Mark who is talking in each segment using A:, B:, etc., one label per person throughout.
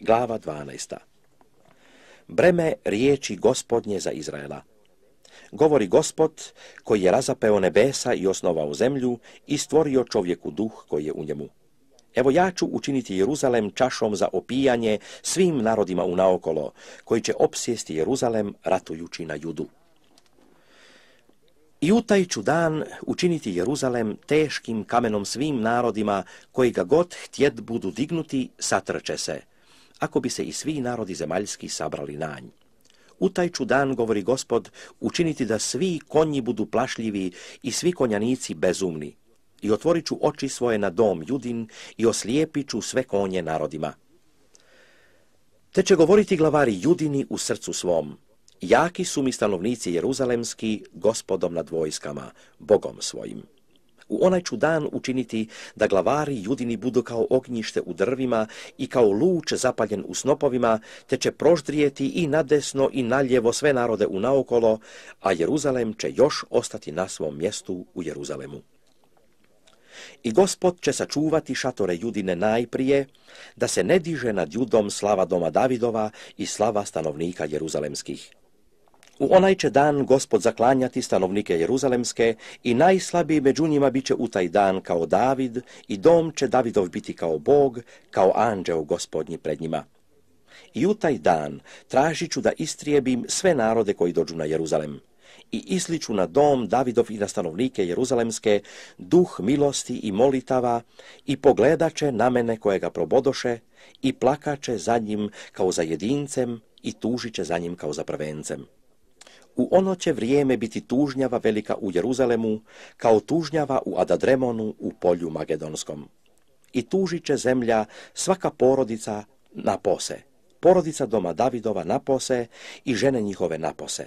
A: Glava 12. Breme riječi gospodnje za Izraela. Govori gospod koji je razapeo nebesa i osnovao zemlju i stvorio čovjeku duh koji je u njemu. Evo ja ću učiniti Jeruzalem čašom za opijanje svim narodima u naokolo, koji će opsjesti Jeruzalem ratujući na judu. I u taj ću dan učiniti Jeruzalem teškim kamenom svim narodima koji ga god htjet budu dignuti, satrče se, ako bi se i svi narodi zemaljski sabrali na nj. U taj ću dan, govori gospod, učiniti da svi konji budu plašljivi i svi konjanici bezumni. I otvorit ću oči svoje na dom judin i oslijepit ću sve konje narodima. Te će govoriti glavari judini u srcu svom, Jaki su mi stanovnici Jeruzalemski gospodom nad vojskama, Bogom svojim. U onaj ću dan učiniti da glavari judini budu kao ognjište u drvima i kao luč zapaljen u snopovima, te će proždrijeti i nadesno i naljevo sve narode u naokolo, a Jeruzalem će još ostati na svom mjestu u Jeruzalemu. I gospod će sačuvati šatore judine najprije, da se ne diže nad judom slava doma Davidova i slava stanovnika jeruzalemskih. U onaj će dan gospod zaklanjati stanovnike Jeruzalemske i najslabiji među njima bit će u taj dan kao David i dom će Davidov biti kao Bog, kao anđeo gospodnji pred njima. I u taj dan tražit ću da istrijebim sve narode koji dođu na Jeruzalem i isliču na dom Davidov i na stanovnike Jeruzalemske duh milosti i molitava i pogledat će na mene kojega probodoše i plakaće za njim kao za jedincem i tužit će za njim kao za prvencem. U ono će vrijeme biti tužnjava velika u Jeruzalemu, kao tužnjava u Adadremonu u polju Magedonskom. I tužit će zemlja svaka porodica na pose. Porodica doma Davidova na pose i žene njihove napose.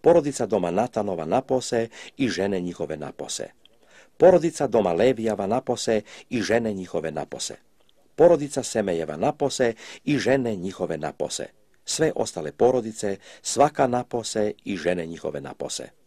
A: Porodica doma Natanova napose i žene njihove napose. Porodica doma Levijava napose i žene njihove napose. Porodica Semejeva napose i žene njihove napose sve ostale porodice, svaka napose i žene njihove napose.